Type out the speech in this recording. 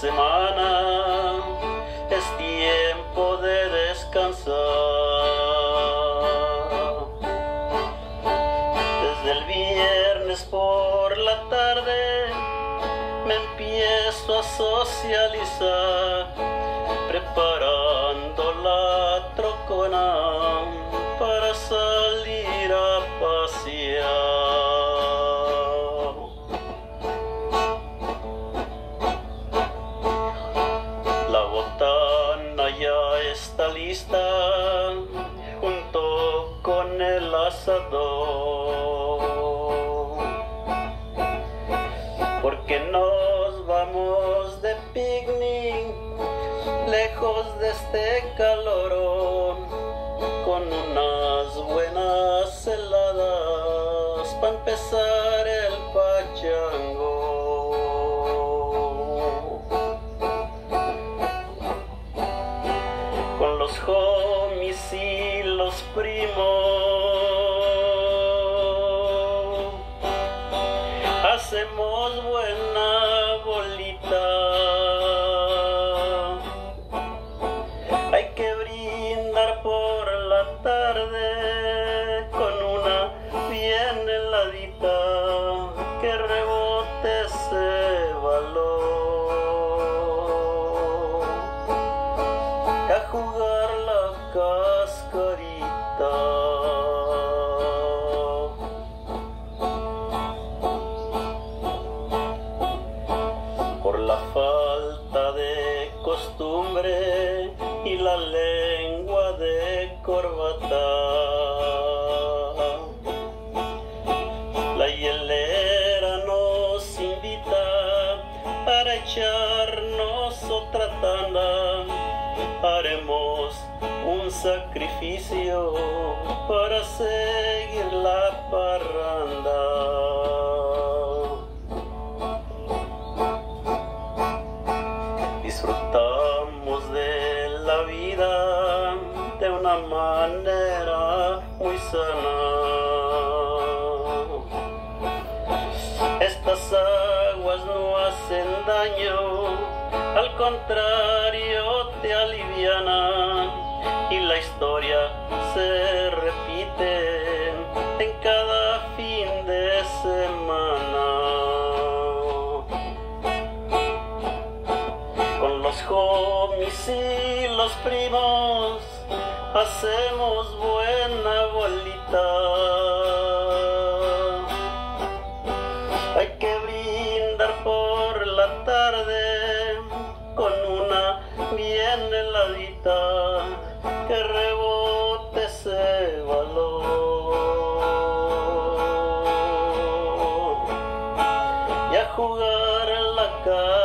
semana es tiempo de descansar. Desde el viernes por la tarde me empiezo a socializar, preparando la trocona para salir a pasear. El asador. Porque nos vamos de picnic lejos de este calorón con unas buenas heladas para empezar el pachango. homies y los primos. Hacemos buena bolita. Hay que brindar por la tarde con una bien heladita que rebote la lengua de corbata. La hielera nos invita para echarnos otra tanda haremos un sacrificio para seguir vida de una manera muy sana. Estas aguas no hacen daño, al contrario te alivianan y la historia se repite hacemos buena bolita. Hay que brindar por la tarde con una bien heladita que rebote ese valor. Y a jugar en la calle.